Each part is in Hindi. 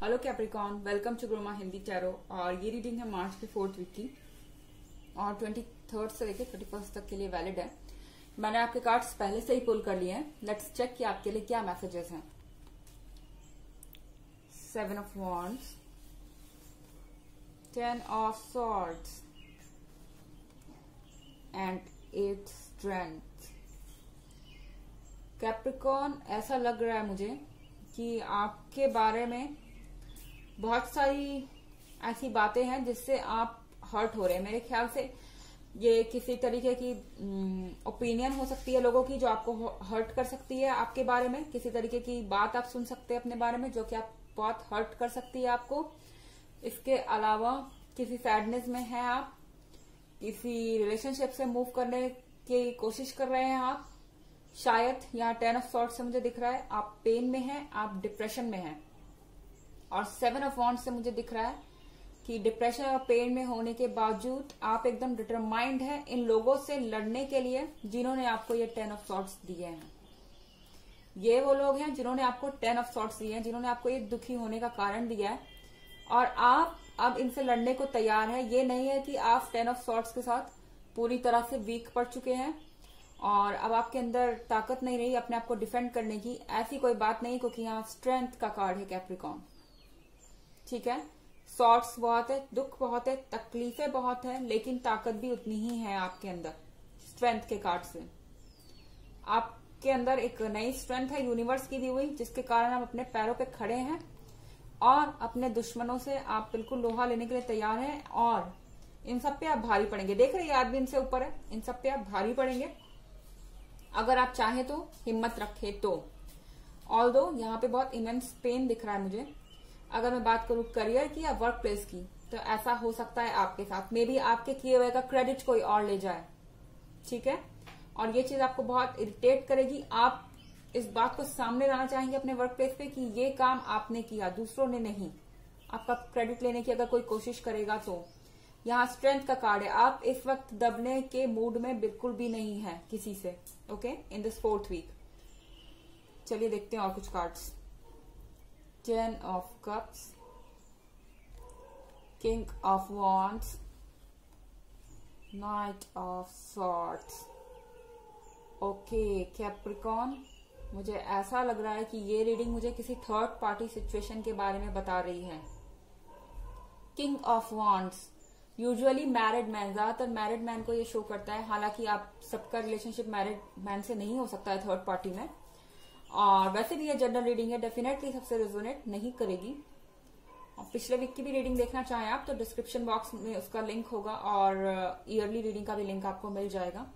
हेलो कैप्रिकॉन वेलकम टू ग्रोमा हिंदी टैरो और ये रीडिंग है मार्च की फोर्थ वीक की। और ट्वेंटी थर्ड से लेकर थर्टी फ़र्स्ट तक के लिए वैलिड है। मैंने आपके कार्ड्स पहले से ही पुल कर लिए हैं। लेट्स चेक कि आपके लिए क्या मैसेजेस हैं। Seven of wands ten of swords and eight strength Capricorn ऐसा लग रहा है मुझे कि आपके बारे में बहुत सारी ऐसी बातें हैं जिससे आप हर्ट हो रहे हैं। मेरे ख्याल से ये किसी तरीके की ओपिनियन हो सकती है लोगों की जो आपको हर्ट कर सकती है आपके बारे में। किसी तरीके की बात आप सुन सकते हैं अपने बारे में जो कि आप बहुत हर्ट कर सकती है आपको। इसके अलावा किसी सैडनेस में है आप, किसी रिलेशनशिप से मूव करने की कोशिश कर रहे हैं आप, शायद यहाँ टेन ऑफ़ सॉर्ट से मुझे दिख रहा है, आप पेन में हैं, आप डिप्रेशन में हैं। और सेवन ऑफ़ वॉन्ट से मुझे दिख रहा है कि डिप्रेशन और पेन में होने के बावजूद आप एकदम डिटरमाइंड है इन लोगों से लड़ने के लिए जिन्होंने आपको ये टेन ऑफ़ सॉर्ट्स दिए हैं। ये वो लोग हैं जिन्होंने आपको टेन ऑफ़ सॉर्ट्स दिए हैं, जिन्होंने आपको ये दुखी होने का कारण दिया है। और आप अब इनसे लड़ने को तैयार है। ये नहीं है कि आप टेन ऑफ़ सॉर्ट्स के साथ पूरी तरह से वीक पड़ चुके हैं और अब आपके अंदर ताकत नहीं रही अपने आप को डिफेंड करने की। ऐसी कोई बात नहीं, क्योंकि यहाँ स्ट्रेंथ का कार्ड है कैप्रिकॉन ठीक है? सॉर्ट्स बहुत है, दुख बहुत है, तकलीफें बहुत है, लेकिन ताकत भी उतनी ही है आपके अंदर स्ट्रेंथ के कार्ड से। आपके अंदर एक नई स्ट्रेंथ है यूनिवर्स की दी हुई, जिसके कारण आप अपने पैरों पे खड़े हैं और अपने दुश्मनों से आप बिल्कुल लोहा लेने के लिए तैयार हैं और इन सब पे आप भारी पड़ेंगे। देख रहे आदमी इनसे ऊपर है, इन सब पे आप भारी पड़ेंगे। अगर आप चाहें तो हिम्मत रखे तो। ऑल दो यहाँ पे बहुत इमेंस पेन दिख रहा है मुझे अगर मैं बात करूँ करियर की या वर्क प्लेस की तो ऐसा हो सकता है आपके साथ। मे बी आपके किए हुए का क्रेडिट कोई और ले जाए। ठीक है? और ये चीज़ आपको बहुत इरिटेट करेगी। आप इस बात को सामने लाना चाहेंगे अपने वर्क प्लेस पे कि ये काम आपने किया, दूसरों ने नहीं। आपका क्रेडिट लेने की अगर कोई कोशिश करेगा तो। यहाँ स्ट्रेंथ का कार्ड है। आप इस वक्त दबने के मूड में बिल्कुल भी नहीं है किसी से। Okay in this fourth week चलिए देखते हैं और कुछ cards ten of cups, king of wands, knight of swords. Okay Capricorn मुझे ऐसा लग रहा है कि ये रीडिंग मुझे किसी थर्ड पार्टी सिचुएशन के बारे में बता रही है। King of wands usually married man ज़्यादातर मैरिड मैन को ये शो करता है। हालाँकि आप सबका रिलेशनशिप मैरिड मैन से नहीं हो सकता है थर्ड पार्टी में। और वैसे भी ये जनरल रीडिंग है डेफिनेटली सबसे रेजोनेट नहीं करेगी। और पिछले वीक की भी रीडिंग देखना चाहें आप तो डिस्क्रिप्शन बॉक्स में उसका लिंक होगा और ईयरली uh, रीडिंग का भी लिंक आपको मिल जाएगा।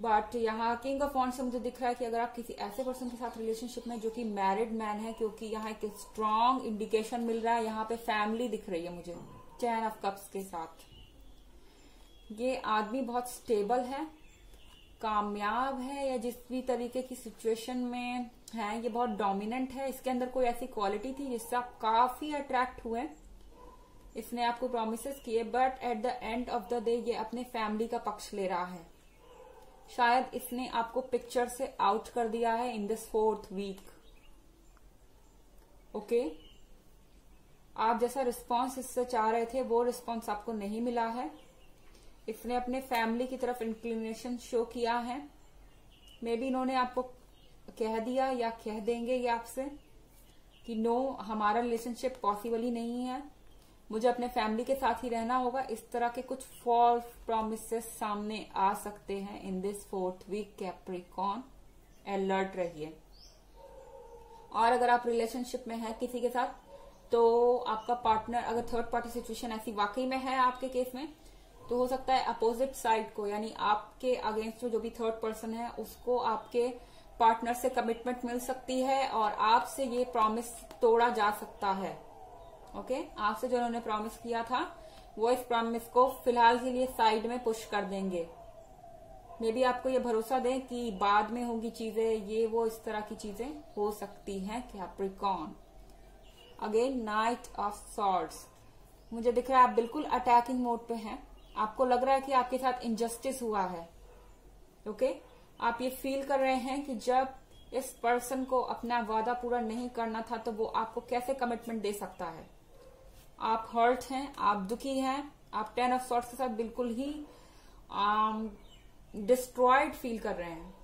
बट यहाँ किंग ऑफ़ फॉन्ट से मुझे दिख रहा है कि अगर आप किसी ऐसे पर्सन के साथ रिलेशनशिप में जो कि मैरिड मैन है क्योंकि यहाँ एक स्ट्रांग इंडिकेशन मिल रहा है यहाँ पे फैमिली दिख रही है मुझे टेन ऑफ़ कप्स के साथ। ये आदमी बहुत स्टेबल है कामयाब है या जिस भी तरीके की सिचुएशन में है, ये बहुत डोमिनेंट है। इसके अंदर कोई ऐसी क्वालिटी थी जिससे आप काफ़ी अट्रैक्ट हुए। इसने आपको प्रोमिस किए but at the end of the day ये अपने फैमिली का पक्ष ले रहा है। शायद इसने आपको पिक्चर से आउट कर दिया है in this fourth week okay आप जैसा रिस्पॉन्स इससे चाह रहे थे, वो रिस्पॉन्स आपको नहीं मिला है। इसने अपने फैमिली की तरफ़ इंक्लिनेशन शो किया है। मे बी इन्होंने आपको कह दिया या कह देंगे ये आपसे कि नो हमारा रिलेशनशिप पॉसिबल ही नहीं है। मुझे अपने फैमिली के साथ ही रहना होगा। इस तरह के कुछ फॉल्स प्रोमिस सामने आ सकते हैं in this fourth week Capricorn alert रहिए। और अगर आप रिलेशनशिप में हैं किसी के साथ तो आपका पार्टनर अगर थर्ड पार्टी सिचुएशन ऐसी वाकई में है आपके केस में तो हो सकता है अपोजिट साइड को, यानी आपके अगेंस्ट जो भी थर्ड पर्सन है, उसको आपके पार्टनर से कमिटमेंट मिल सकती है और आपसे ये प्रॉमिस तोड़ा जा सकता है। ओके आपसे जो उन्होंने प्रॉमिस किया था, वो इस प्रॉमिस को फ़िलहाल के लिए साइड में पुश कर देंगे। मे बी आपको ये भरोसा दें कि बाद में होगी चीज़ें, ये वो इस तरह की चीज़ें हो सकती हैं Capricorn again knight of swords मुझे दिख रहा है आप बिल्कुल अटैकिंग मोड पे हैं। आपको लग रहा है कि आपके साथ इनजस्टिस हुआ है। Okay okay? आप ये फील कर रहे हैं कि जब इस पर्सन को अपना वादा पूरा नहीं करना था तो वो आपको कैसे कमिटमेंट दे सकता है? आप हर्ट हैं, आप दुखी हैं, आप टेन ऑफ़ सॉर्ट्स के साथ बिल्कुल ही डिस्ट्रॉयड फील कर रहे हैं।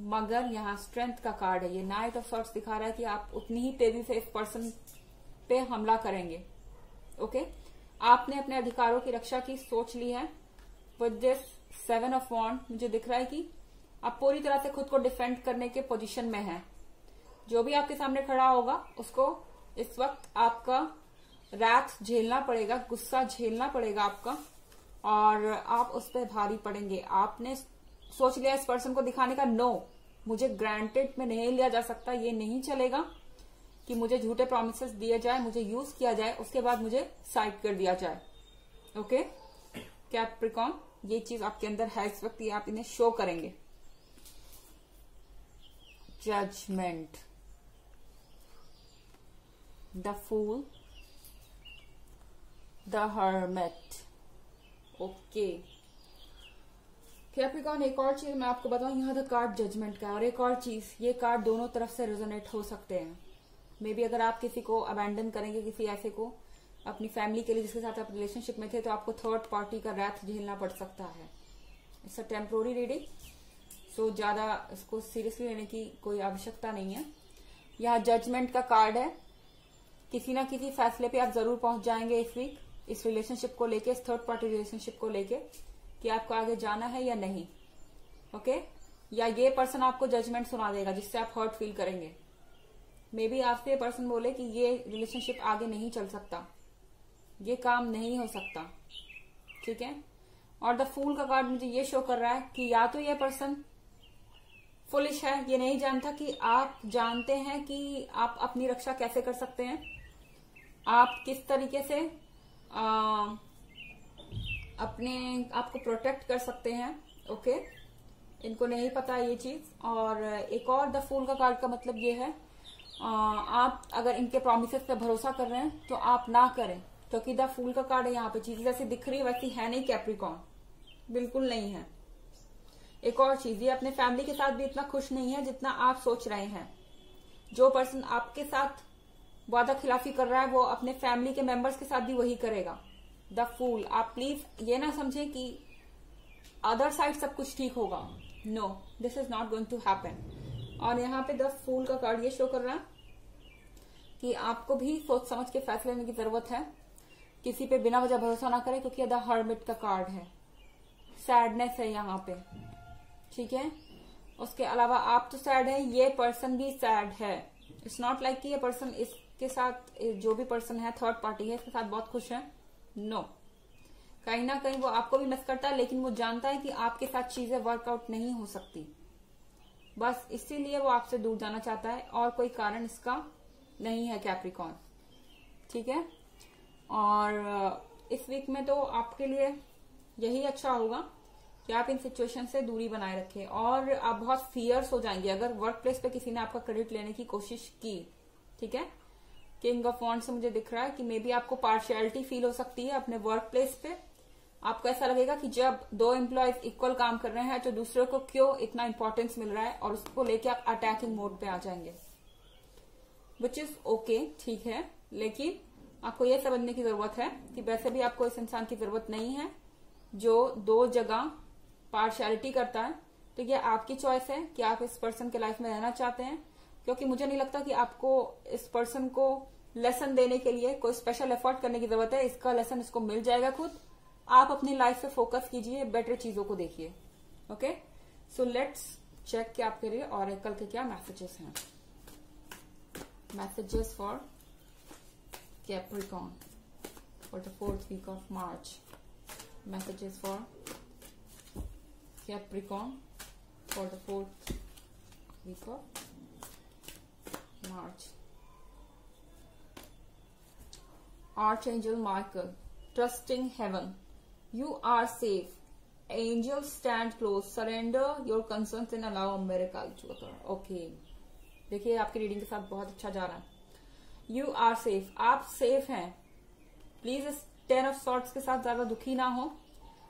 मगर यहाँ स्ट्रेंथ का कार्ड है। ये नाइट ऑफ़ सॉर्ट्स दिखा रहा है कि आप उतनी ही तेज़ी से इस पर्सन पे हमला करेंगे। ओके आपने अपने अधिकारों की रक्षा की, सोच ली है। With this seven of wand मुझे दिख रहा है कि आप पूरी तरह से खुद को डिफेंड करने के पोजीशन में हैं। जो भी आपके सामने खड़ा होगा, उसको इस वक्त आपका रात झेलना पड़ेगा, गुस्सा झेलना पड़ेगा आपका, और आप उस पर भारी पड़ेंगे। आपने सोच लिया इस पर्सन को दिखाने का नो मुझे ग्रांटेड में नहीं लिया जा सकता, ये नहीं चलेगा। कि मुझे झूठे प्रोमिस दिए जाए, मुझे यूज़ किया जाए, उसके बाद मुझे साइड कर दिया जाए। ओके क्या कैप्रिकॉन ये चीज़ आपके अंदर है, इस वक्त ये आप इन्हें शो करेंगे। Judgement the fool the hermit okay Capricorn एक और चीज़ मैं आपको बताऊँ, यहाँ द कार्ड जजमेंट का और एक और चीज़, ये कार्ड दोनों तरफ़ से रेजोनेट हो सकते हैं। मे बी अगर आप किसी को अबेंडन करेंगे किसी ऐसे को, अपनी फैमिली के लिए जिसके साथ आप रिलेशनशिप में थे तो आपको थर्ड पार्टी का रैथ झेलना पड़ सकता है। It's a temporary reading so ज़्यादा इसको सीरियसली लेने की कोई आवश्यकता नहीं है। यहाँ जजमेंट का कार्ड है। किसी ना किसी फैसले पे आप ज़रूर पहुँच जाएँगे इस वीक इस रिलेशनशिप को लेके, इस थर्ड पार्टी रिलेशनशिप को लेके, कि आपको आगे जाना है या नहीं। Okay okay? या ये पर्सन आपको जजमेंट सुना देगा, जिससे आप हर्ट फील करेंगे। मे बी आपसे ये पर्सन बोले कि ये रिलेशनशिप आगे नहीं चल सकता। ये काम नहीं हो सकता। ठीक है? और द फूल का कार्ड मुझे ये शो कर रहा है कि या तो ये पर्सन फुलिश है ये नहीं जानता कि आप जानते हैं कि आप अपनी रक्षा कैसे कर सकते हैं। आप किस तरीके से आ, अपने आप को प्रोटेक्ट कर सकते हैं। ओके इनको नहीं पता ये चीज़। और एक और द फूल का कार्ड का मतलब ये है आप अगर इनके प्रोमिस पे भरोसा कर रहे हैं तो आप ना करें। क्योंकि द फूल का कार्ड है यहाँ पे, चीज़ जैसी दिख रही है, वैसी है नहीं कैप्रिकॉन बिल्कुल नहीं है। एक और चीज़, ये अपने फैमिली के साथ भी इतना खुश नहीं है जितना आप सोच रहे हैं। जो पर्सन आपके साथ वादा खिलाफी कर रहा है, वो अपने फैमिली के मेंबर्स के साथ भी वही करेगा। द फूल आप प्लीज़ ये ना समझे कि अदर साइड सब कुछ ठीक होगा। No this is not going to happen और यहाँ पे द फूल का कार्ड ये शो कर रहा है कि आपको भी सोच समझ के फैसले लेने की ज़रूरत है। किसी पे बिना वजह भरोसा ना करें, क्योंकि द हर्मिट का कार्ड है। सैडनेस है यहाँ पे। ठीक है? उसके अलावा आप तो सैड है, ये पर्सन भी सैड है। इट्स नॉट लाइक कि ये पर्सन इसके साथ जो भी पर्सन है थर्ड पार्टी है, इसके साथ बहुत खुश है? No no. कहीं ना कहीं वो आपको भी मिस करता है, लेकिन वो जानता है कि आपके साथ चीज़ें वर्कआउट नहीं हो सकती। बस इसीलिए वो आपसे दूर जाना चाहता है और कोई कारण इसका नहीं है कैप्रिकॉन ठीक है? और इस वीक में तो आपके लिए यही अच्छा होगा कि आप इन सिचुएशन से दूरी बनाए रखें और आप बहुत फियर्स हो जाएँगे। अगर वर्क प्लेस पे किसी ने आपका क्रेडिट लेने की कोशिश की, ठीक है? किंग ऑफ़ वॉन्ट से मुझे दिख रहा है कि मे बी आपको पार्शियलिटी फील हो सकती है अपने वर्क प्लेस पे। आपको ऐसा लगेगा कि जब दो एम्प्लॉयज़ इक्वल काम कर रहे हैं तो दूसरे को क्यों इतना इंपॉर्टेंस मिल रहा है और उसको लेके आप अटैकिंग मोड पे आ जाएँगे? विच इज़ ओके ठीक है। लेकिन आपको यह समझने की ज़रूरत है कि वैसे भी आपको इस इंसान की ज़रूरत नहीं है जो दो जगह पार्शियलिटी करता है। तो यह आपकी चॉइस है कि आप इस पर्सन के लाइफ में रहना चाहते हैं, क्योंकि मुझे नहीं लगता कि आपको इस पर्सन को लेसन देने के लिए कोई स्पेशल एफर्ट करने की ज़रूरत है। इसका लेसन इसको मिल जाएगा खुद। आप अपनी लाइफ पे फोकस कीजिए बेटर चीज़ों को देखिए ओके सो लेट्स चेक कि आपके लिए और कल के क्या मैसेजेस हैं messages for Capricorn for the fourth week of March messages for Capricorn for the fourth week of March. Archangel Michael, trusting heaven. You are safe. Angels stand close. Surrender your concerns and allow a miracle to occur. Okay. देखिए, आपकी रीडिंग के साथ बहुत अच्छा जा रहा है यू आर सेफ़ आप सेफ़ हैं प्लीज़ इस टेन ऑफ़ सॉर्ट्स के साथ ज़्यादा दुखी ना हो,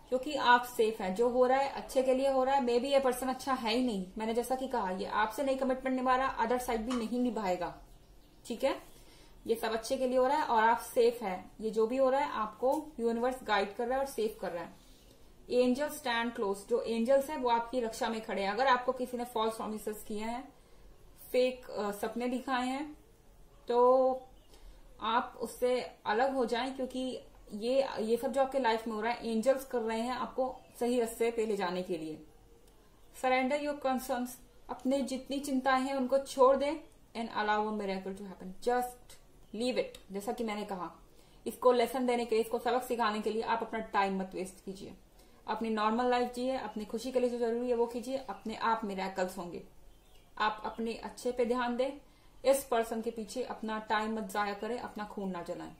क्योंकि आप सेफ़ हैं जो हो रहा है, अच्छे के लिए हो रहा है मे बी ये पर्सन अच्छा है ही नहीं मैंने जैसा कि कहा, ये आपसे नहीं कमिटमेंट निभा रहा अदर साइड भी नहीं निभाएगा ठीक है ये सब अच्छे के लिए हो रहा है और आप सेफ़ है। ये जो भी हो रहा है, आपको यूनिवर्स गाइड कर रहा है और सेफ़ कर रहा है। एंजल स्टैंड क्लोज जो एंजल्स है, वो आपकी रक्षा में खड़े हैं। अगर आपको किसी ने फॉल्स प्रोमिस किए हैं फेक सपने दिखाए हैं तो आप उससे अलग हो जाएँ क्योंकि ये ये सब जो आपके लाइफ में हो रहा है एंजल्स कर रहे हैं आपको सही रस्ते पे ले जाने के लिए। सरेंडर योर कंसर्न्स अपने जितनी चिंताएँ हैं, उनको छोड़ दें and allow miracle to happen just leave it जैसा कि मैंने कहा, इसको लेसन देने के लिए, इसको सबक सिखाने के लिए आप अपना टाइम मत वेस्ट कीजिए। अपनी नॉर्मल लाइफ जिए, अपनी खुशी के लिए जो ज़रूरी है वो कीजिए, अपने आप मेरेकल्स होंगे। आप अपने अच्छे पे ध्यान दें, इस पर्सन के पीछे अपना टाइम मत जाया करें, अपना खून ना जलाएँ।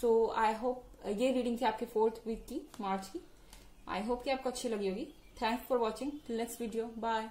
सो आई होप ये रीडिंग थी आपकी फोर्थ वीक की, मार्च की। आई होप कि आपको अच्छी लगी होगी। Thanks for watching next video bye